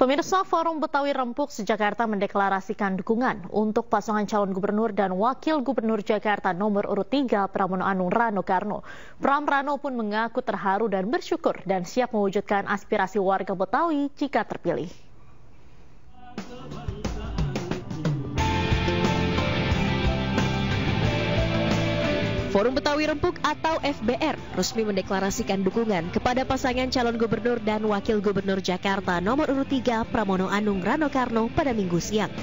Pemirsa Forum Betawi Rempuk sejakarta mendeklarasikan dukungan untuk pasangan calon gubernur dan wakil gubernur Jakarta nomor urut 3 Pramono Anung Rano Karno. Pram Rano pun mengaku terharu dan bersyukur dan siap mewujudkan aspirasi warga Betawi jika terpilih. Forum Betawi Rempuk atau FBR resmi mendeklarasikan dukungan kepada pasangan calon gubernur dan wakil gubernur Jakarta nomor urut 3 Pramono Anung Rano Karno pada minggu siang.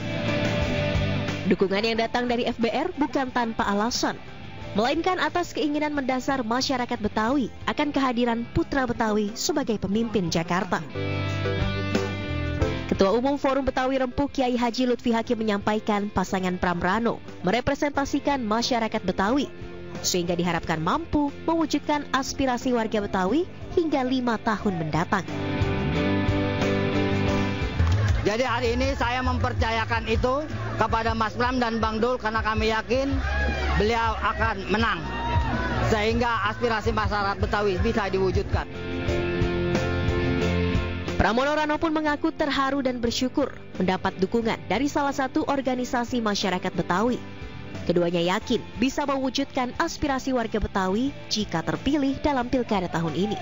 Dukungan yang datang dari FBR bukan tanpa alasan, melainkan atas keinginan mendasar masyarakat Betawi akan kehadiran putra Betawi sebagai pemimpin Jakarta. Ketua Umum Forum Betawi Rempuk Kiai Haji Lutfi Hakim menyampaikan pasangan Pram Rano merepresentasikan masyarakat Betawi sehingga diharapkan mampu mewujudkan aspirasi warga Betawi hingga lima tahun mendatang. Jadi hari ini saya mempercayakan itu kepada Mas Bram dan Bang Dul karena kami yakin beliau akan menang. Sehingga aspirasi masyarakat Betawi bisa diwujudkan. Pramono Rano pun mengaku terharu dan bersyukur mendapat dukungan dari salah satu organisasi masyarakat Betawi Keduanya yakin bisa mewujudkan aspirasi warga Betawi jika terpilih dalam pilkada tahun ini.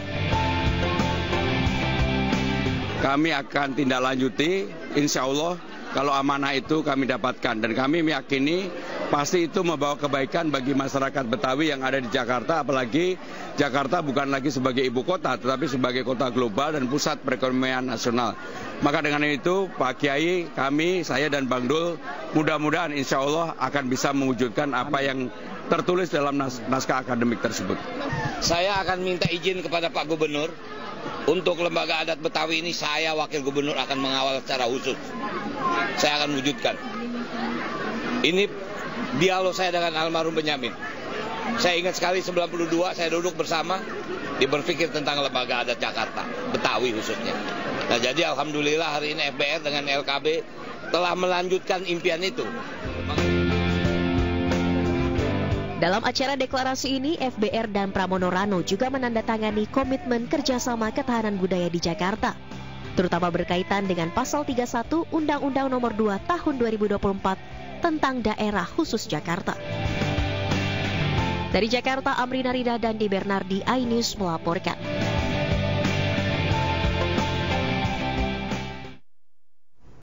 Kami akan tindak lanjuti, insya Allah kalau amanah itu kami dapatkan dan kami meyakini pasti itu membawa kebaikan bagi masyarakat Betawi yang ada di Jakarta apalagi Jakarta bukan lagi sebagai ibu kota tetapi sebagai kota global dan pusat perekonomian nasional. Maka dengan itu Pak Kiai, kami, saya dan Bang Dul mudah-mudahan insya Allah akan bisa mewujudkan apa yang tertulis dalam nas naskah akademik tersebut. Saya akan minta izin kepada Pak Gubernur untuk lembaga adat Betawi ini saya wakil gubernur akan mengawal secara khusus. Saya akan wujudkan. Ini dialog saya dengan almarhum Benyamin. Saya ingat sekali 92 saya duduk bersama dia berpikir tentang lembaga adat Jakarta, Betawi khususnya. Nah jadi Alhamdulillah hari ini FBR dengan LKB telah melanjutkan impian itu. Dalam acara deklarasi ini, FBR dan Pramono Rano juga menandatangani komitmen kerjasama ketahanan budaya di Jakarta, terutama berkaitan dengan pasal 31 Undang-Undang Nomor 2 Tahun 2024 tentang daerah khusus Jakarta. Dari Jakarta, Amrina Rida dan Di Bernardi, iNews melaporkan.